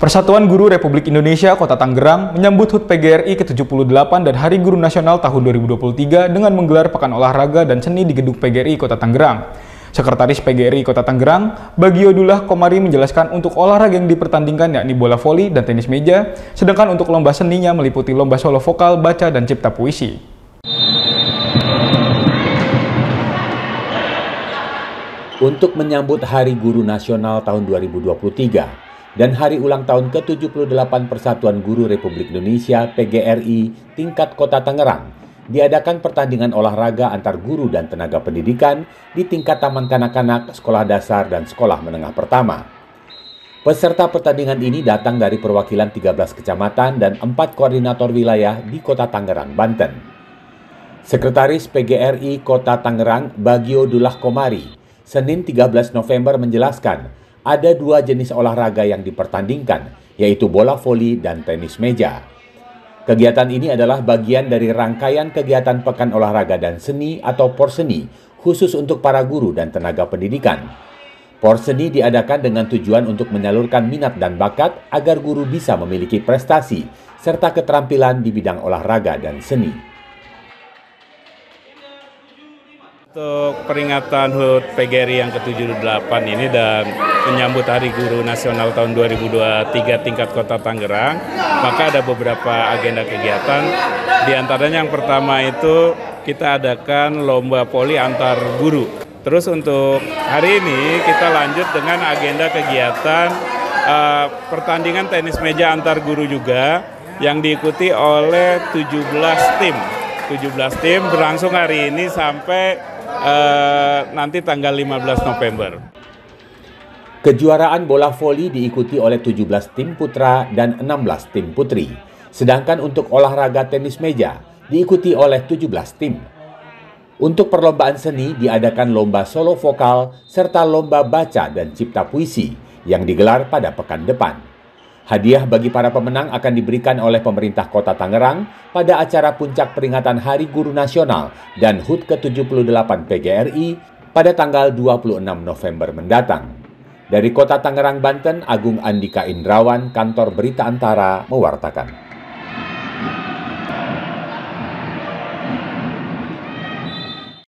Persatuan Guru Republik Indonesia Kota Tangerang menyambut HUT PGRI ke-78 dan Hari Guru Nasional tahun 2023 dengan menggelar Pekan Olahraga dan Seni di Gedung PGRI Kota Tangerang. Sekretaris PGRI Kota Tangerang, Bagiodullah Komari menjelaskan untuk olahraga yang dipertandingkan yakni bola voli dan tenis meja, sedangkan untuk lomba seninya meliputi lomba solo vokal, baca, dan cipta puisi. Untuk menyambut Hari Guru Nasional tahun 2023, dan hari ulang tahun ke-78 Persatuan Guru Republik Indonesia PGRI tingkat Kota Tangerang diadakan pertandingan olahraga antar guru dan tenaga pendidikan di tingkat taman kanak-kanak, sekolah dasar, dan sekolah menengah pertama. Peserta pertandingan ini datang dari perwakilan 13 kecamatan dan 4 koordinator wilayah di Kota Tangerang, Banten. Sekretaris PGRI Kota Tangerang, Bagio Dullah Komari, Senin 13 November menjelaskan ada dua jenis olahraga yang dipertandingkan, yaitu bola voli dan tenis meja. Kegiatan ini adalah bagian dari rangkaian kegiatan Pekan Olahraga dan Seni atau Porseni khusus untuk para guru dan tenaga pendidikan. Porseni diadakan dengan tujuan untuk menyalurkan minat dan bakat agar guru bisa memiliki prestasi serta keterampilan di bidang olahraga dan seni. Untuk peringatan HUT PGRI yang ke-78 ini dan menyambut Hari Guru Nasional tahun 2023 tingkat Kota Tangerang, maka ada beberapa agenda kegiatan. Di antaranya yang pertama itu kita adakan lomba poli antar guru. Terus untuk hari ini kita lanjut dengan agenda kegiatan uh, pertandingan tenis meja antar guru juga yang diikuti oleh 17 tim. 17 tim berlangsung hari ini sampai uh, nanti tanggal 15 November. Kejuaraan bola voli diikuti oleh 17 tim putra dan 16 tim putri. Sedangkan untuk olahraga tenis meja diikuti oleh 17 tim. Untuk perlombaan seni diadakan lomba solo vokal serta lomba baca dan cipta puisi yang digelar pada pekan depan. Hadiah bagi para pemenang akan diberikan oleh pemerintah kota Tangerang pada acara puncak peringatan Hari Guru Nasional dan HUT ke-78 PGRI pada tanggal 26 November mendatang. Dari kota Tangerang, Banten, Agung Andika Indrawan, Kantor Berita Antara, mewartakan.